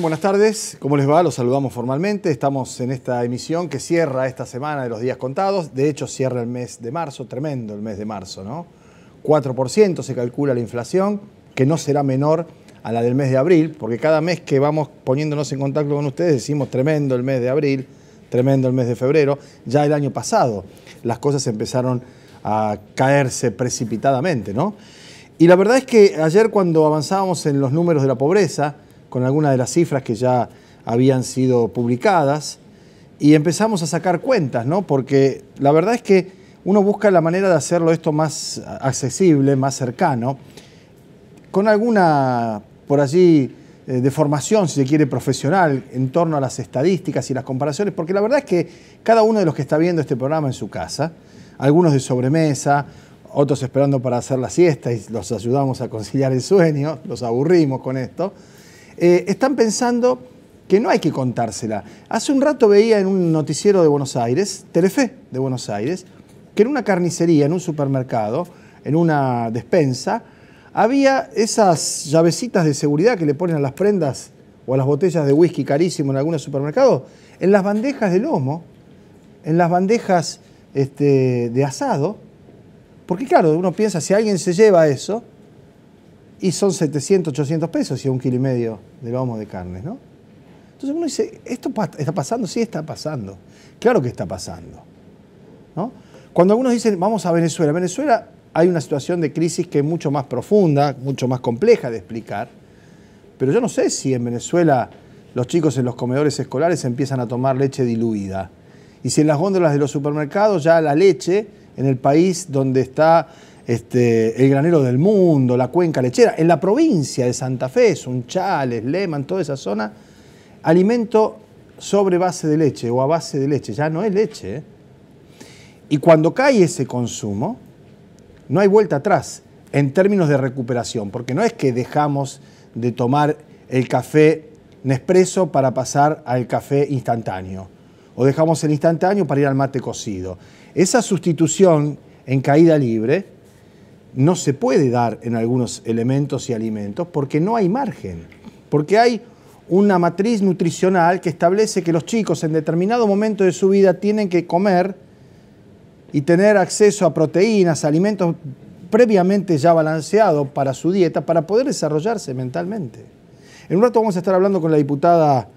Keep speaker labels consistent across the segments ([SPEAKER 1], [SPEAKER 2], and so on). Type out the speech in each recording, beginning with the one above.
[SPEAKER 1] Buenas tardes. ¿Cómo les va? Los saludamos formalmente. Estamos en esta emisión que cierra esta semana de los días contados. De hecho, cierra el mes de marzo, tremendo el mes de marzo, ¿no? 4% se calcula la inflación, que no será menor a la del mes de abril, porque cada mes que vamos poniéndonos en contacto con ustedes decimos tremendo el mes de abril, tremendo el mes de febrero. Ya el año pasado las cosas empezaron a caerse precipitadamente, ¿no? Y la verdad es que ayer cuando avanzábamos en los números de la pobreza, con algunas de las cifras que ya habían sido publicadas y empezamos a sacar cuentas, ¿no? Porque la verdad es que uno busca la manera de hacerlo esto más accesible, más cercano, con alguna, por allí, eh, deformación, si se quiere, profesional en torno a las estadísticas y las comparaciones, porque la verdad es que cada uno de los que está viendo este programa en su casa, algunos de sobremesa, otros esperando para hacer la siesta y los ayudamos a conciliar el sueño, los aburrimos con esto, eh, están pensando que no hay que contársela. Hace un rato veía en un noticiero de Buenos Aires, Telefe de Buenos Aires, que en una carnicería, en un supermercado, en una despensa, había esas llavecitas de seguridad que le ponen a las prendas o a las botellas de whisky carísimo en algunos supermercados, en las bandejas de lomo, en las bandejas este, de asado, porque claro, uno piensa, si alguien se lleva eso, y son 700, 800 pesos y un kilo y medio de lomo de carne, ¿no? Entonces uno dice, ¿esto está pasando? Sí, está pasando. Claro que está pasando. ¿no? Cuando algunos dicen, vamos a Venezuela, Venezuela hay una situación de crisis que es mucho más profunda, mucho más compleja de explicar, pero yo no sé si en Venezuela los chicos en los comedores escolares empiezan a tomar leche diluida. Y si en las góndolas de los supermercados ya la leche en el país donde está este, el granero del mundo, la cuenca lechera, en la provincia de Santa Fe, Sunchales, Leman, toda esa zona, alimento sobre base de leche o a base de leche, ya no es leche. ¿eh? Y cuando cae ese consumo, no hay vuelta atrás en términos de recuperación, porque no es que dejamos de tomar el café Nespresso para pasar al café instantáneo, o dejamos el instantáneo para ir al mate cocido. Esa sustitución en caída libre no se puede dar en algunos elementos y alimentos porque no hay margen, porque hay una matriz nutricional que establece que los chicos en determinado momento de su vida tienen que comer y tener acceso a proteínas, alimentos previamente ya balanceados para su dieta para poder desarrollarse mentalmente. En un rato vamos a estar hablando con la diputada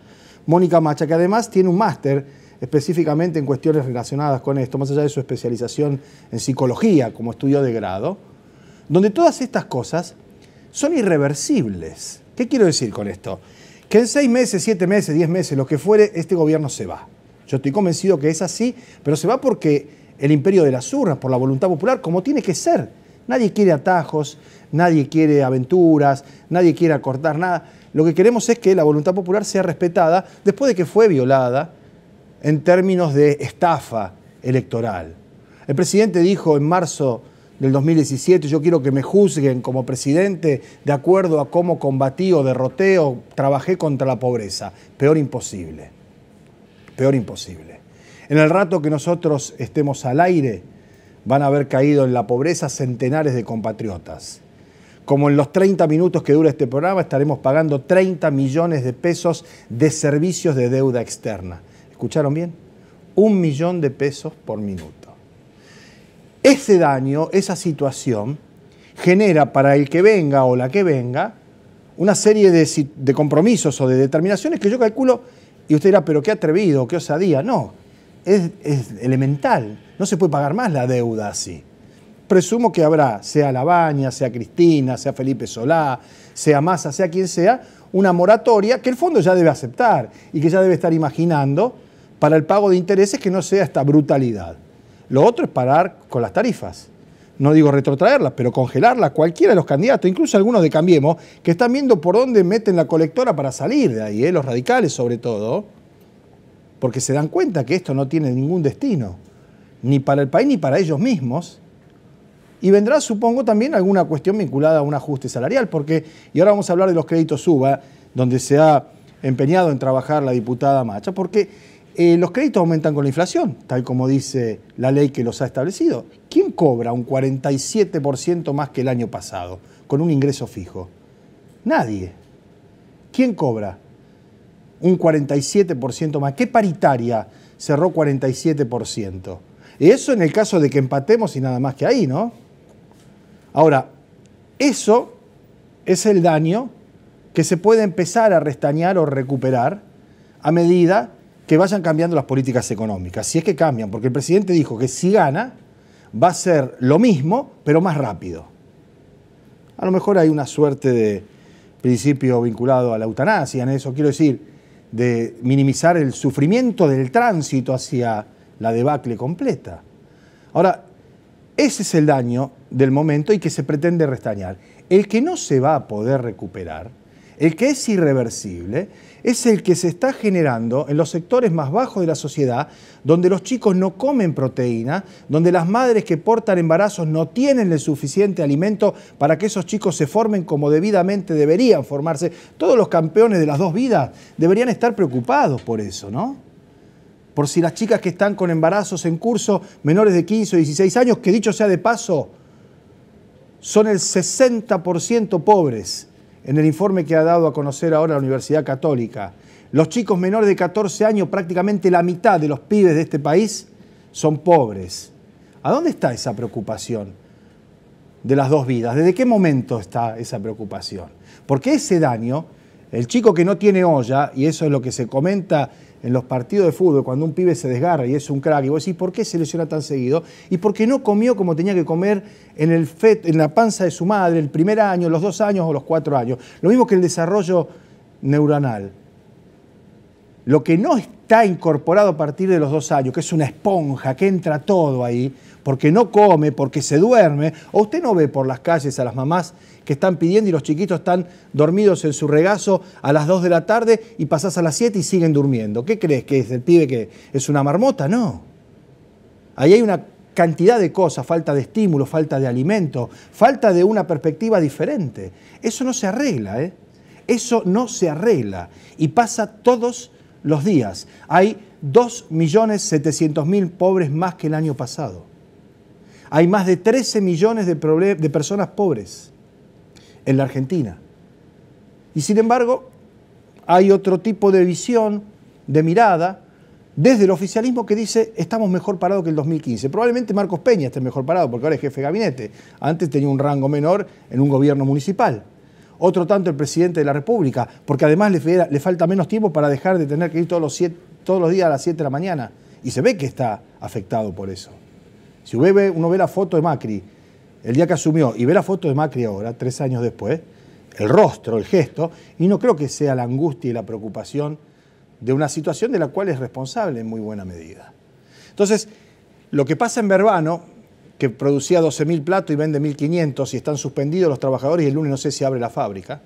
[SPEAKER 1] Mónica Macha, que además tiene un máster específicamente en cuestiones relacionadas con esto, más allá de su especialización en psicología como estudio de grado donde todas estas cosas son irreversibles. ¿Qué quiero decir con esto? Que en seis meses, siete meses, diez meses, lo que fuere, este gobierno se va. Yo estoy convencido que es así, pero se va porque el imperio de las urnas, por la voluntad popular, como tiene que ser. Nadie quiere atajos, nadie quiere aventuras, nadie quiere acortar nada. Lo que queremos es que la voluntad popular sea respetada después de que fue violada en términos de estafa electoral. El presidente dijo en marzo del 2017, yo quiero que me juzguen como presidente de acuerdo a cómo combatí o derroté o trabajé contra la pobreza. Peor imposible, peor imposible. En el rato que nosotros estemos al aire, van a haber caído en la pobreza centenares de compatriotas. Como en los 30 minutos que dura este programa, estaremos pagando 30 millones de pesos de servicios de deuda externa. ¿Escucharon bien? Un millón de pesos por minuto. Ese daño, esa situación, genera para el que venga o la que venga una serie de, compromisos o de determinaciones que yo calculo, y usted dirá, pero qué atrevido, qué osadía. No, es, elemental. No se puede pagar más la deuda así. Presumo que habrá, sea Labaña, sea Cristina, sea Felipe Solá, sea Massa, sea quien sea, una moratoria que el fondo ya debe aceptar y que ya debe estar imaginando para el pago de intereses que no sea esta brutalidad. Lo otro es parar con las tarifas. No digo retrotraerlas, pero congelarlas, cualquiera de los candidatos, incluso algunos de Cambiemos, que están viendo por dónde meten la colectora para salir de ahí, ¿eh? los radicales sobre todo, porque se dan cuenta que esto no tiene ningún destino, ni para el país ni para ellos mismos. Y vendrá, supongo, también alguna cuestión vinculada a un ajuste salarial, porque, y ahora vamos a hablar de los créditos SUBA, donde se ha empeñado en trabajar la diputada Macha, porque eh, los créditos aumentan con la inflación, tal como dice la ley que los ha establecido. ¿Quién cobra un 47% más que el año pasado con un ingreso fijo? Nadie. ¿Quién cobra? un 47% más. ¿Qué paritaria cerró 47%? Y eso en el caso de que empatemos y nada más que ahí, ¿no? Ahora, eso es el daño que se puede empezar a restañar o recuperar a medida que vayan cambiando las políticas económicas, si es que cambian, porque el presidente dijo que si gana va a ser lo mismo, pero más rápido. A lo mejor hay una suerte de principio vinculado a la eutanasia en eso, quiero decir, de minimizar el sufrimiento del tránsito hacia la debacle completa. Ahora, ese es el daño del momento y que se pretende restañar. El que no se va a poder recuperar, el que es irreversible, es el que se está generando en los sectores más bajos de la sociedad, donde los chicos no comen proteína, donde las madres que portan embarazos no tienen el suficiente alimento para que esos chicos se formen como debidamente deberían formarse. Todos los campeones de las dos vidas deberían estar preocupados por eso, ¿no? Por si las chicas que están con embarazos en curso, menores de 15 o 16 años, que dicho sea de paso, son el 60% pobres en el informe que ha dado a conocer ahora la Universidad Católica. Los chicos menores de 14 años, prácticamente la mitad de los pibes de este país, son pobres. ¿A dónde está esa preocupación de las dos vidas? ¿Desde qué momento está esa preocupación? Porque ese daño, el chico que no tiene olla, y eso es lo que se comenta en los partidos de fútbol, cuando un pibe se desgarra y es un crack, y vos decís, ¿por qué se lesiona tan seguido? Y porque no comió como tenía que comer en, el en la panza de su madre, el primer año, los dos años o los cuatro años. Lo mismo que el desarrollo neuronal. Lo que no está incorporado a partir de los dos años, que es una esponja, que entra todo ahí, porque no come, porque se duerme, o usted no ve por las calles a las mamás que están pidiendo y los chiquitos están dormidos en su regazo a las 2 de la tarde y pasás a las 7 y siguen durmiendo. ¿Qué crees que es el pibe que es una marmota? No. Ahí hay una cantidad de cosas, falta de estímulo, falta de alimento, falta de una perspectiva diferente. Eso no se arregla, ¿eh? Eso no se arregla y pasa todos los días. Hay 2.700.000 pobres más que el año pasado. Hay más de 13 millones de, de personas pobres en la Argentina. Y sin embargo, hay otro tipo de visión, de mirada, desde el oficialismo que dice estamos mejor parados que el 2015. Probablemente Marcos Peña esté mejor parado porque ahora es jefe de gabinete. Antes tenía un rango menor en un gobierno municipal. Otro tanto el presidente de la República, porque además le, falta menos tiempo para dejar de tener que ir todos los, todos los días a las 7 de la mañana. Y se ve que está afectado por eso. Si uno ve la foto de Macri el día que asumió y ve la foto de Macri ahora, tres años después, el rostro, el gesto, y no creo que sea la angustia y la preocupación de una situación de la cual es responsable en muy buena medida. Entonces, lo que pasa en Verbano, que producía 12.000 platos y vende 1.500 y están suspendidos los trabajadores y el lunes no sé si abre la fábrica,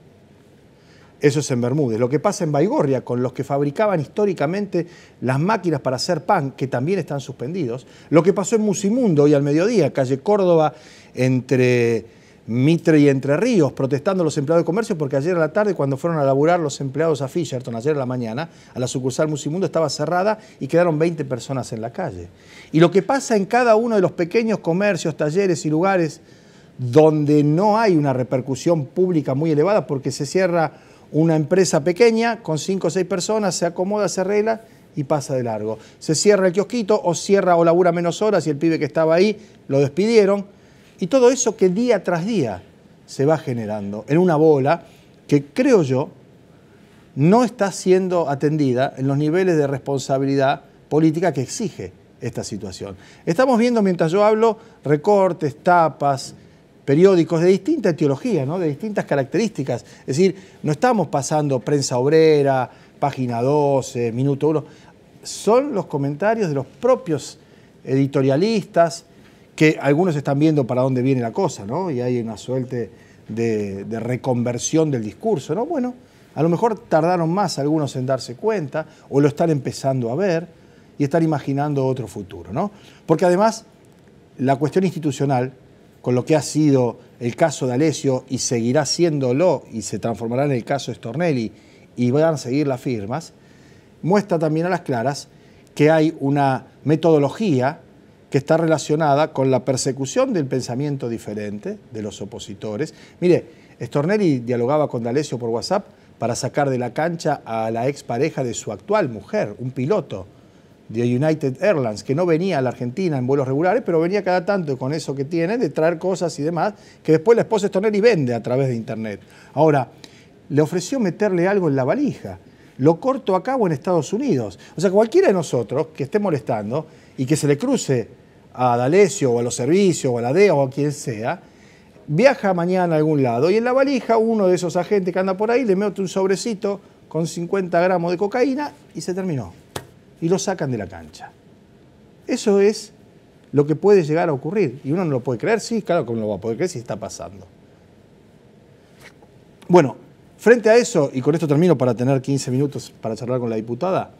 [SPEAKER 1] eso es en Bermúdez. Lo que pasa en Baigorria, con los que fabricaban históricamente las máquinas para hacer pan, que también están suspendidos. Lo que pasó en Musimundo hoy al mediodía, calle Córdoba, entre Mitre y Entre Ríos, protestando los empleados de comercio, porque ayer a la tarde, cuando fueron a laburar los empleados a Fisherton, ayer a la mañana, a la sucursal Musimundo estaba cerrada y quedaron 20 personas en la calle. Y lo que pasa en cada uno de los pequeños comercios, talleres y lugares donde no hay una repercusión pública muy elevada, porque se cierra una empresa pequeña con cinco o seis personas, se acomoda, se arregla y pasa de largo. Se cierra el kiosquito o cierra o labura menos horas y el pibe que estaba ahí lo despidieron. Y todo eso que día tras día se va generando en una bola que creo yo no está siendo atendida en los niveles de responsabilidad política que exige esta situación. Estamos viendo mientras yo hablo recortes, tapas, periódicos de distinta etiología, ¿no? de distintas características. Es decir, no estamos pasando prensa obrera, página 12, minuto 1. Son los comentarios de los propios editorialistas, que algunos están viendo para dónde viene la cosa, ¿no? Y hay una suerte de, reconversión del discurso, ¿no? Bueno, a lo mejor tardaron más algunos en darse cuenta, o lo están empezando a ver, y están imaginando otro futuro, ¿no? Porque además, la cuestión institucional con lo que ha sido el caso de Alessio y seguirá siéndolo y se transformará en el caso de Stornelli y van a seguir las firmas, muestra también a las claras que hay una metodología que está relacionada con la persecución del pensamiento diferente de los opositores. Mire, Stornelli dialogaba con D'Alessio por WhatsApp para sacar de la cancha a la expareja de su actual mujer, un piloto de United Airlines, que no venía a la Argentina en vuelos regulares, pero venía cada tanto con eso que tiene, de traer cosas y demás, que después la esposa Stornelli vende a través de Internet. Ahora, le ofreció meterle algo en la valija. Lo corto a cabo en Estados Unidos. O sea, cualquiera de nosotros que esté molestando y que se le cruce a D'Alessio o a los servicios o a la DEA o a quien sea, viaja mañana a algún lado y en la valija uno de esos agentes que anda por ahí le mete un sobrecito con 50 gramos de cocaína y se terminó y lo sacan de la cancha. Eso es lo que puede llegar a ocurrir. Y uno no lo puede creer, sí, claro que uno lo va a poder creer si está pasando. Bueno, frente a eso, y con esto termino para tener 15 minutos para charlar con la diputada,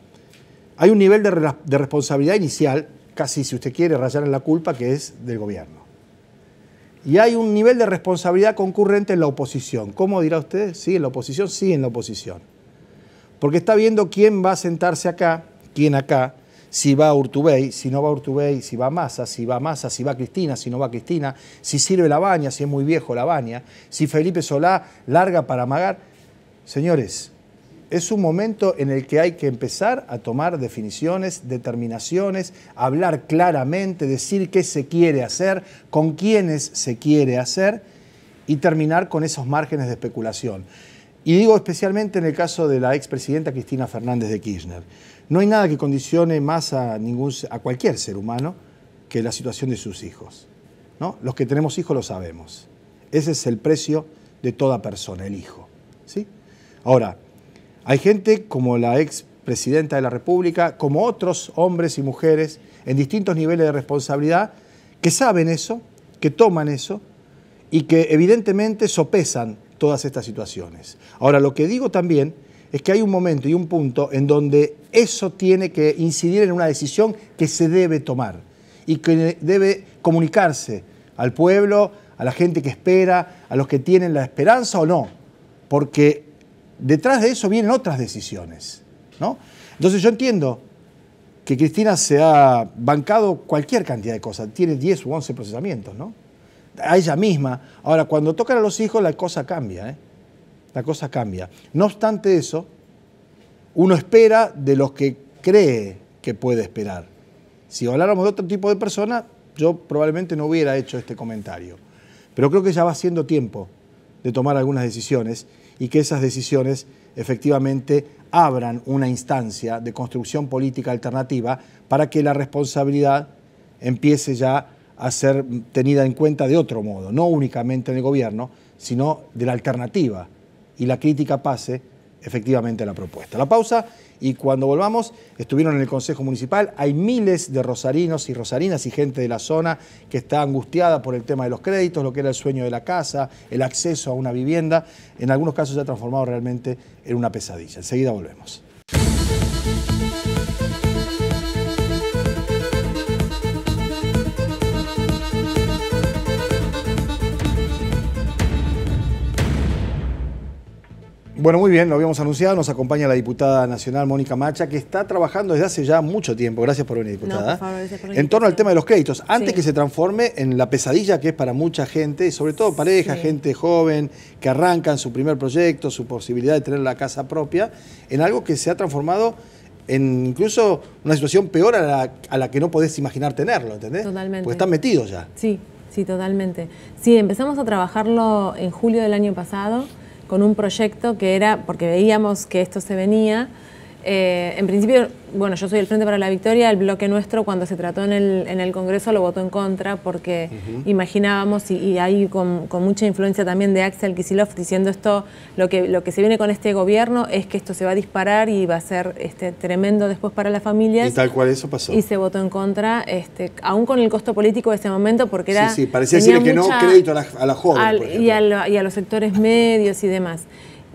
[SPEAKER 1] hay un nivel de, responsabilidad inicial, casi si usted quiere rayar en la culpa, que es del gobierno. Y hay un nivel de responsabilidad concurrente en la oposición. ¿Cómo dirá usted? Sí, en la oposición, sí, en la oposición. Porque está viendo quién va a sentarse acá quién acá, si va a Urtubey, si no va a Urtubey, si va a Massa, si va a Massa, si va a Cristina, si no va a Cristina, si sirve la baña, si es muy viejo la baña, si Felipe Solá larga para amagar. Señores, es un momento en el que hay que empezar a tomar definiciones, determinaciones, hablar claramente, decir qué se quiere hacer, con quiénes se quiere hacer y terminar con esos márgenes de especulación. Y digo especialmente en el caso de la expresidenta Cristina Fernández de Kirchner. No hay nada que condicione más a, ningún, a cualquier ser humano que la situación de sus hijos. ¿no? Los que tenemos hijos lo sabemos. Ese es el precio de toda persona, el hijo. ¿sí? Ahora, hay gente como la ex presidenta de la República, como otros hombres y mujeres en distintos niveles de responsabilidad, que saben eso, que toman eso y que evidentemente sopesan todas estas situaciones. Ahora, lo que digo también es que hay un momento y un punto en donde eso tiene que incidir en una decisión que se debe tomar y que debe comunicarse al pueblo, a la gente que espera, a los que tienen la esperanza o no, porque detrás de eso vienen otras decisiones. ¿no? Entonces yo entiendo que Cristina se ha bancado cualquier cantidad de cosas, tiene 10 u 11 procesamientos, ¿no? A ella misma. Ahora, cuando tocan a los hijos, la cosa cambia, ¿eh? la cosa cambia. No obstante eso, uno espera de los que cree que puede esperar. Si habláramos de otro tipo de persona, yo probablemente no hubiera hecho este comentario. Pero creo que ya va siendo tiempo de tomar algunas decisiones y que esas decisiones efectivamente abran una instancia de construcción política alternativa para que la responsabilidad empiece ya a ser tenida en cuenta de otro modo, no únicamente en el gobierno, sino de la alternativa y la crítica pase efectivamente la propuesta. La pausa y cuando volvamos, estuvieron en el Consejo Municipal, hay miles de rosarinos y rosarinas y gente de la zona que está angustiada por el tema de los créditos, lo que era el sueño de la casa, el acceso a una vivienda, en algunos casos se ha transformado realmente en una pesadilla. Enseguida volvemos. Bueno, muy bien, lo habíamos anunciado, nos acompaña la diputada nacional Mónica Macha, que está trabajando desde hace ya mucho tiempo, gracias por venir, diputada, en torno al tema de los créditos, antes que se transforme en la pesadilla que es para mucha gente, sobre todo pareja, gente joven, que arrancan su primer proyecto, su posibilidad de tener la casa propia, en algo que se ha transformado en incluso una situación peor a la, que no podés imaginar tenerlo, ¿entendés?
[SPEAKER 2] Totalmente.
[SPEAKER 1] Porque están metidos ya.
[SPEAKER 2] Sí, sí, totalmente. Sí, empezamos a trabajarlo en julio del año pasado con un proyecto que era, porque veíamos que esto se venía, eh, en principio, bueno, yo soy el Frente para la Victoria, el bloque nuestro cuando se trató en el, en el Congreso lo votó en contra porque imaginábamos, y, y ahí con, mucha influencia también de Axel Kisilov diciendo esto, lo que, lo que se viene con este gobierno es que esto se va a disparar y va a ser este, tremendo después para las familias.
[SPEAKER 1] Y tal cual eso pasó.
[SPEAKER 2] Y se votó en contra, este, aún con el costo político de ese momento, porque era...
[SPEAKER 1] Sí, sí, parecía decir que no crédito a la, a la joven,
[SPEAKER 2] y, a y a los sectores medios y demás.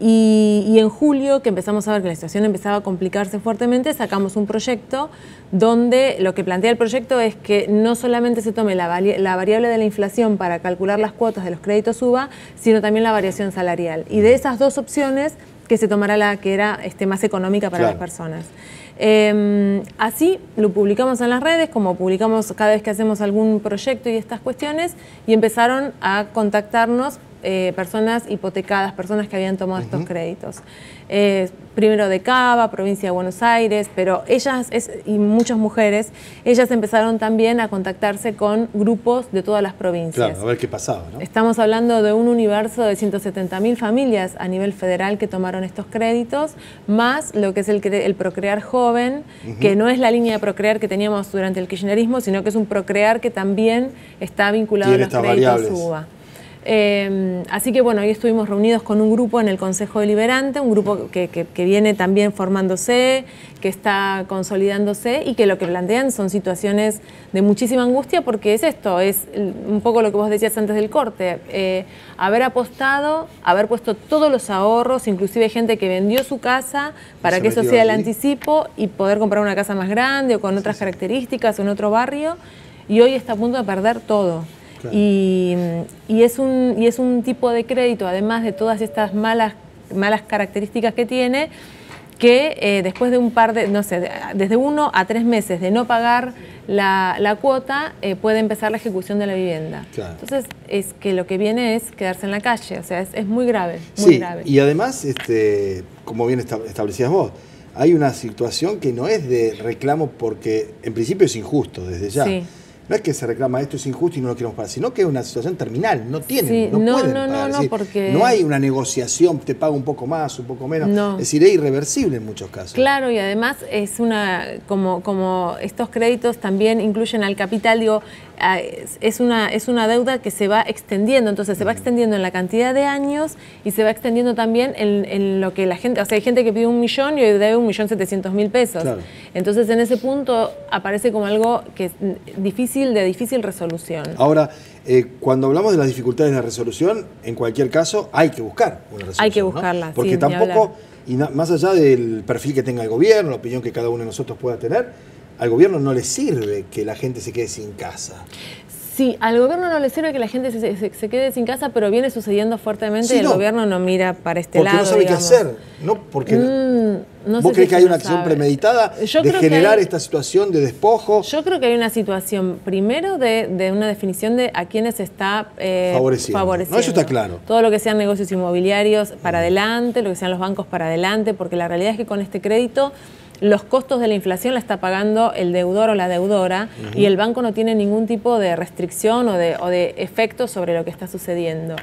[SPEAKER 2] Y, en julio, que empezamos a ver que la situación empezaba a complicarse fuertemente, sacamos un proyecto donde lo que plantea el proyecto es que no solamente se tome la, variable de la inflación para calcular las cuotas de los créditos UBA, sino también la variación salarial. Y de esas dos opciones, que se tomará la que era este, más económica para las personas. Em, así lo publicamos en las redes, como publicamos cada vez que hacemos algún proyecto y estas cuestiones, y empezaron a contactarnos eh, personas hipotecadas, personas que habían tomado estos créditos. Eh, primero de Cava, provincia de Buenos Aires, pero ellas y muchas mujeres, ellas empezaron también a contactarse con grupos de todas las provincias.
[SPEAKER 1] Claro, a ver qué pasaba. ¿no?
[SPEAKER 2] Estamos hablando de un universo de 170.000 familias a nivel federal que tomaron estos créditos, más lo que es el, el procrear joven, que no es la línea de procrear que teníamos durante el kirchnerismo, sino que es un procrear que también está vinculado a los créditos UBA. Em, así que bueno, hoy estuvimos reunidos con un grupo en el Consejo Deliberante, un grupo que, viene también formándose, que está consolidándose y que lo que plantean son situaciones de muchísima angustia porque es esto, es un poco lo que vos decías antes del corte, eh, haber apostado, haber puesto todos los ahorros, inclusive gente que vendió su casa para que eso sea el anticipo y poder comprar una casa más grande o con otras características o en otro barrio y hoy está a punto de perder todo. Y, es un, y es un tipo de crédito, además de todas estas malas, malas características que tiene, que eh, después de un par de, no sé, desde uno a tres meses de no pagar la, cuota, eh, puede empezar la ejecución de la vivienda. Entonces, es que lo que viene es quedarse en la calle, o sea, es, muy grave, muy
[SPEAKER 1] sí, Y además, este, como bien establecías vos, hay una situación que no es de reclamo porque en principio es injusto desde ya. Sí no es que se reclama esto es injusto y no lo queremos pagar, sino que es una situación terminal, no tienen, no, no, pueden no, pagar. No, porque... no hay una negociación, te pago un poco más, un poco menos, es decir, es irreversible en muchos casos.
[SPEAKER 2] Claro, y además es una, como, como estos créditos también incluyen al capital, digo, es una, es una deuda que se va extendiendo, entonces se va extendiendo en la cantidad de años y se va extendiendo también en, lo que la gente, o sea, hay gente que pide un millón y hoy debe un millón setecientos mil pesos. Entonces en ese punto aparece como algo que es difícil, de difícil resolución.
[SPEAKER 1] Ahora, eh, cuando hablamos de las dificultades de resolución, en cualquier caso hay que buscar una resolución.
[SPEAKER 2] Hay que buscarla,
[SPEAKER 1] Porque tampoco, y más allá del perfil que tenga el gobierno, la opinión que cada uno de nosotros pueda tener, al gobierno no le sirve que la gente se quede sin casa.
[SPEAKER 2] Sí, al gobierno no le sirve que la gente se, quede sin casa, pero viene sucediendo fuertemente y el gobierno no mira para este lado.
[SPEAKER 1] Porque no sabe qué hacer, ¿no? Porque mm, ¿Vos crees que hay una acción premeditada de generar esta situación de despojo?
[SPEAKER 2] Yo creo que hay una situación, primero, de, una definición de a quiénes está eh, favoreciendo.
[SPEAKER 1] No, eso está claro.
[SPEAKER 2] Todo lo que sean negocios inmobiliarios para adelante, lo que sean los bancos para adelante, porque la realidad es que con este crédito los costos de la inflación la está pagando el deudor o la deudora y el banco no tiene ningún tipo de restricción o de, o de efecto sobre lo que está sucediendo.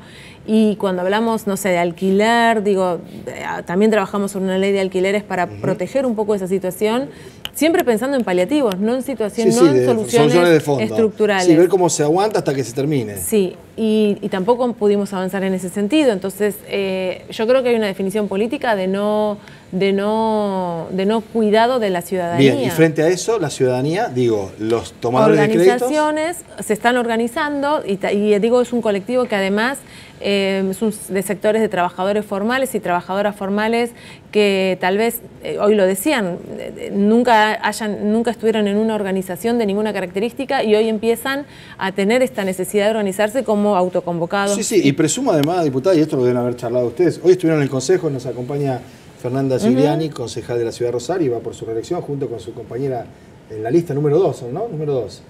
[SPEAKER 2] Y cuando hablamos, no sé, de alquiler, digo, ah, también trabajamos sobre una ley de alquileres para proteger un poco esa situación, siempre pensando en paliativos, no en situaciones, no en soluciones, estructurales.
[SPEAKER 1] Sí, ver cómo se aguanta hasta que se termine.
[SPEAKER 2] Sí, y, tampoco pudimos avanzar en ese sentido. Entonces, eh, yo creo que hay una definición política de no, de no, de no cuidado de la ciudadanía.
[SPEAKER 1] Bien, y frente a eso, la ciudadanía, digo, los tomadores de créditos...
[SPEAKER 2] Organizaciones se están organizando y, y digo, es un colectivo que además eh, de sectores de trabajadores formales y trabajadoras formales que tal vez, eh, hoy lo decían, eh, nunca, hayan, nunca estuvieron en una organización de ninguna característica y hoy empiezan a tener esta necesidad de organizarse como autoconvocados.
[SPEAKER 1] Sí, sí, y presumo además, diputada, y esto lo deben haber charlado ustedes, hoy estuvieron en el Consejo, nos acompaña Fernanda Giuliani, concejal de la Ciudad de Rosario, y va por su reelección junto con su compañera en la lista número 2, ¿no? Número 2.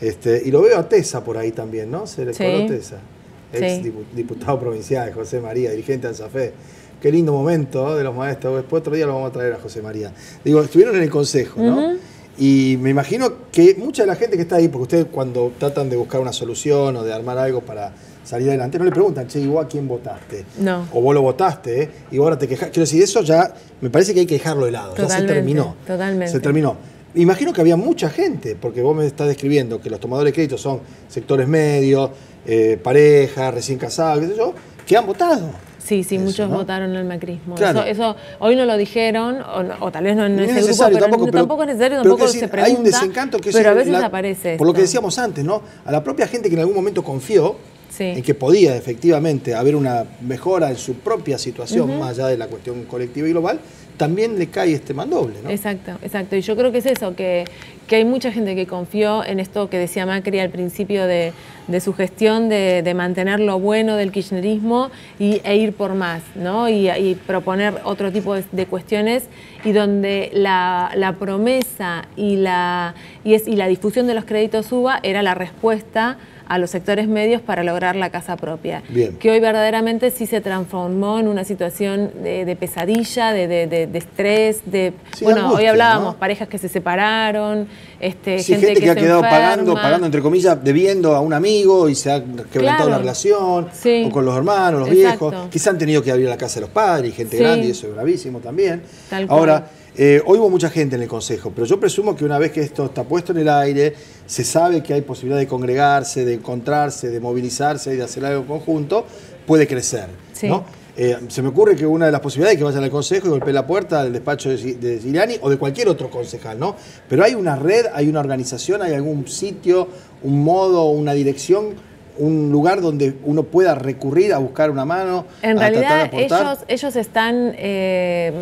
[SPEAKER 1] Este, y lo veo a Tesa por ahí también, ¿no? Se le sí. Tesa ex diputado provincial, José María, dirigente de ANSAFE. Qué lindo momento de los maestros. Después otro día lo vamos a traer a José María. Digo, estuvieron en el consejo, ¿no? Y me imagino que mucha de la gente que está ahí, porque ustedes cuando tratan de buscar una solución o de armar algo para salir adelante, no le preguntan, che, igual a quién votaste.
[SPEAKER 2] No.
[SPEAKER 1] O vos lo votaste, ¿eh? y ahora te quejas. Quiero decir, eso ya me parece que hay que dejarlo de lado. ya se terminó.
[SPEAKER 2] Totalmente.
[SPEAKER 1] Se terminó. Imagino que había mucha gente, porque vos me estás describiendo que los tomadores de crédito son sectores medios, eh, parejas, recién casados, qué sé yo, que han votado.
[SPEAKER 2] Sí, sí, muchos votaron el macrismo. Eso, hoy no lo dijeron, o, tal vez no en ese grupo, pero tampoco, tampoco, es necesario, tampoco se pregunta.
[SPEAKER 1] Hay un desencanto que
[SPEAKER 2] pero a veces aparece.
[SPEAKER 1] Por lo que decíamos antes, ¿no? A la propia gente que en algún momento confió en que podía efectivamente haber una mejora en su propia situación, más allá de la cuestión colectiva y global, también le cae este mandoble, ¿no?
[SPEAKER 2] Exacto, exacto. Y yo creo que es eso, que, que hay mucha gente que confió en esto que decía Macri al principio de, su gestión, de, mantener lo bueno del kirchnerismo y, e ir por más, ¿no? Y, proponer otro tipo de, cuestiones y donde la, promesa y la, y, es, y la difusión de los créditos UBA era la respuesta a los sectores medios para lograr la casa propia. Que hoy verdaderamente sí se transformó en una situación de, pesadilla, de, estrés, de... bueno, hoy hablábamos, parejas que se separaron, este,
[SPEAKER 1] gente, que, ha quedado pagando, pagando, entre comillas, debiendo a un amigo y se ha quebrantado la relación, o con los hermanos, los viejos. Quizá han tenido que abrir la casa de los padres, y gente grande, y eso es gravísimo también. Ahora, eh, hoy hubo mucha gente en el Consejo, pero yo presumo que una vez que esto está puesto en el aire, se sabe que hay posibilidad de congregarse, de encontrarse, de movilizarse y de hacer algo conjunto, puede crecer. Eh, se me ocurre que una de las posibilidades es que vayan al Consejo y golpee la puerta del despacho de, de o de cualquier otro concejal, ¿no? Pero hay una red, hay una organización, hay algún sitio, un modo, una dirección un lugar donde uno pueda recurrir a buscar una mano.
[SPEAKER 2] En realidad ellos, ellos están eh,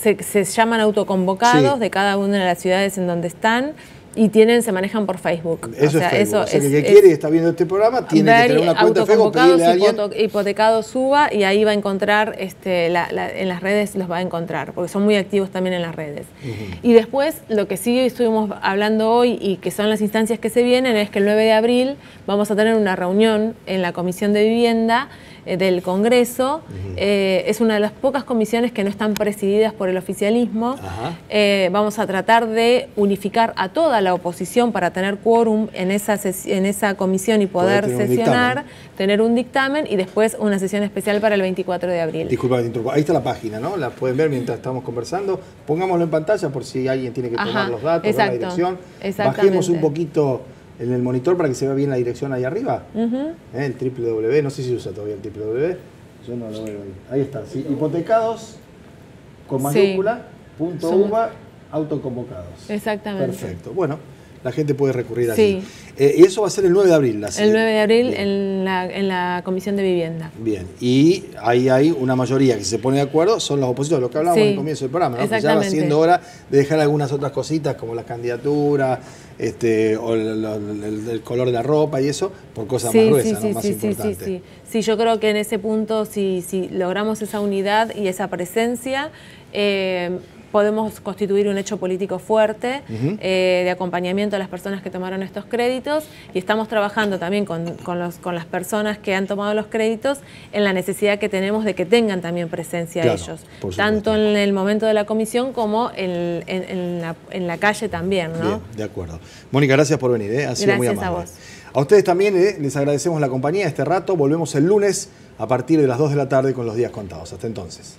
[SPEAKER 2] se, llaman autoconvocados de cada una de las ciudades en donde están y tienen, se manejan por Facebook.
[SPEAKER 1] Eso o sea, es Eso o sea, que el que quiere y está viendo este programa tiene que tener una cuenta de Facebook,
[SPEAKER 2] pedirle a alguien. hipotecado suba y ahí va a encontrar, este, en las redes los va a encontrar, porque son muy activos también en las redes. Y después, lo que sí estuvimos hablando hoy y que son las instancias que se vienen, es que el 9 de abril vamos a tener una reunión en la Comisión de Vivienda del Congreso. Eh, es una de las pocas comisiones que no están presididas por el oficialismo. Eh, vamos a tratar de unificar a toda la oposición para tener quórum en esa, en esa comisión y poder, sesionar, tener un dictamen y después una sesión especial para el 24 de abril.
[SPEAKER 1] Disculpa, ahí está la página, ¿no? La pueden ver mientras estamos conversando. Pongámoslo en pantalla por si alguien tiene que tomar los datos, la dirección. Bajemos un poquito en el monitor para que se vea bien la dirección ahí arriba. ¿Eh? El www, no sé si usa todavía el www. Yo no lo veo ahí. Ahí está, hipotecados con mayúscula, punto uva, autoconvocados.
[SPEAKER 2] Exactamente.
[SPEAKER 1] Perfecto. Bueno, la gente puede recurrir allí. Eh, y eso va a ser el 9 de abril.
[SPEAKER 2] La el 9 de abril en la, en la, Comisión de Vivienda.
[SPEAKER 1] Bien, y ahí hay una mayoría que se pone de acuerdo, son los opositores, lo que hablábamos en el comienzo del programa, ¿no? que ya va siendo hora de dejar algunas otras cositas como la candidatura, este, o el, color de la ropa y eso, por cosas más gruesas,
[SPEAKER 2] sí,
[SPEAKER 1] más
[SPEAKER 2] sí, importantes. Sí, sí, yo creo que en ese punto, si, si logramos esa unidad y esa presencia, eh, podemos constituir un hecho político fuerte eh, de acompañamiento a las personas que tomaron estos créditos y estamos trabajando también con, los, con, las personas que han tomado los créditos en la necesidad que tenemos de que tengan también presencia ellos, tanto en el momento de la comisión como en, en, la, calle también. ¿no?
[SPEAKER 1] de acuerdo. Mónica, gracias por venir, ¿eh? ha sido muy amable. A vos. A ustedes también ¿eh? les agradecemos la compañía este rato. Volvemos el lunes a partir de las 2 de la tarde con los días contados. Hasta entonces.